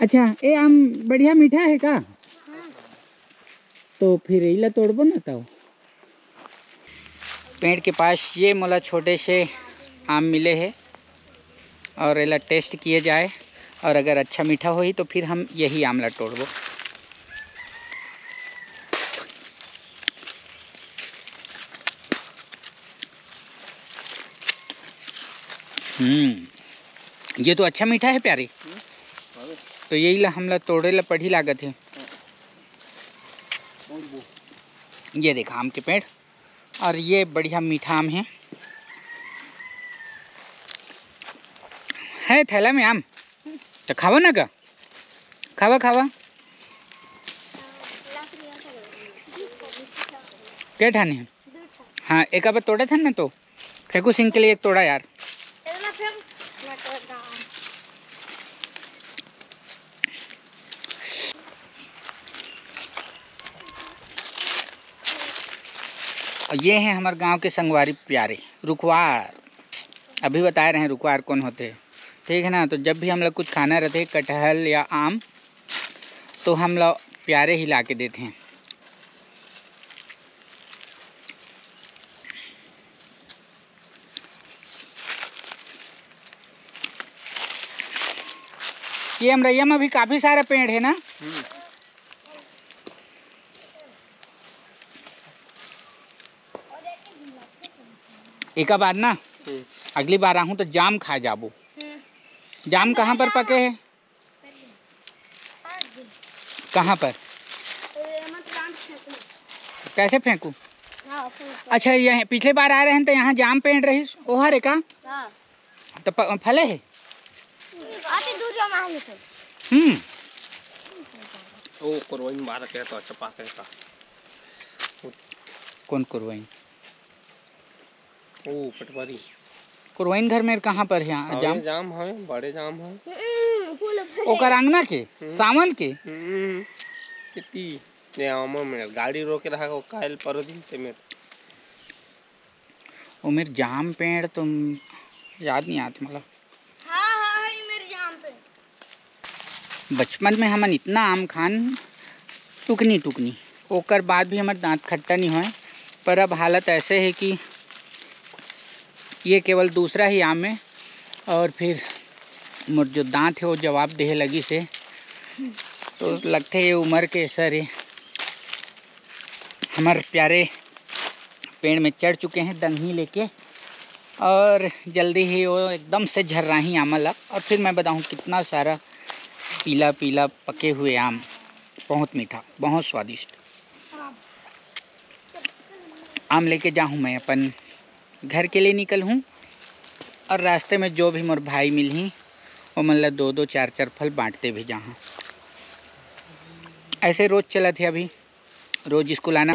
अच्छा ये आम बढ़िया मीठा है का? तो फिर यही ला तोड़बो ना तो पेड़ के पास ये मोला छोटे से आम मिले हैं और एला टेस्ट किए जाए और अगर अच्छा मीठा हो ही तो फिर हम यही आमला तोड़बो हम्म ये तो अच्छा मीठा है प्यारे। तो यही ला हमला तोड़े ला पढ़ी लागत है। ये देखा आम के पेड़, और ये बढ़िया मीठा आम है। है थैला में आम? तो खावा ना का खावा खावा। क्या ठाने हैं? हाँ एक अब तोड़े थे ना तो फेंकू सिंह के लिए एक तोड़ा यार। ये हैं हमारे गाँव के संगवारी प्यारे, रुखवार। अभी बता रहे हैं रुखवार कौन होते हैं। ठीक है ना? तो जब भी हम लोग कुछ खाना रहते हैं, कटहल या आम तो हम लोग प्यारे ही ला के देते हैं। ये अमरैया में भी काफ़ी सारे पेड़ है ना? एक बार ना अगली बार आऊँ तो जाम खा जाबो। जाम कहाँ पर पके है? कहाँ पर? कैसे फेंकूँ? अच्छा ये पिछले बार आ रहे हैं तो यहाँ जाम पेड़ रही ओहर है का तो प- फले है? हम्म। ओ करवाइन बारह के तो अच्छा पाके का कौन कुरवाइन ओ पटवारी। कुरवाइन घर में कहाँ पर है? यहाँ जाम? जाम है बड़े जाम है। ओकर अंगना के? सावन के? हम्म। कितनी ये आमा में गाड़ी रोके रहा वो कायल पर दिन से मेरे। उमेर जाम पेड़ तुम याद नहीं आते मतलब बचपन में हमन इतना आम खान टुकनी टुकनी ओकर बाद भी हमारे दांत खट्टा नहीं होए पर अब हालत ऐसे है कि ये केवल दूसरा ही आम है। और फिर मोर जो दांत है, वो जवाब देहे लगी से। तो लगते ये उम्र के सर है। हमारे प्यारे पेड़ में चढ़ चुके हैं दंगी लेके। और जल्दी ही वो एकदम से झर्राही आमल अब और फिर मैं बताऊँ कितना सारा पीला पीला पके हुए आम। बहुत मीठा, बहुत स्वादिष्ट। आम लेके जाऊँ मैं अपन घर के लिए निकल हूँ और रास्ते में जो भी मोर भाई मिली वो मतलब दो दो चार चार फल बांटते भी जहाँ। ऐसे रोज़ चला थे अभी, रोज़ स्कूल आना।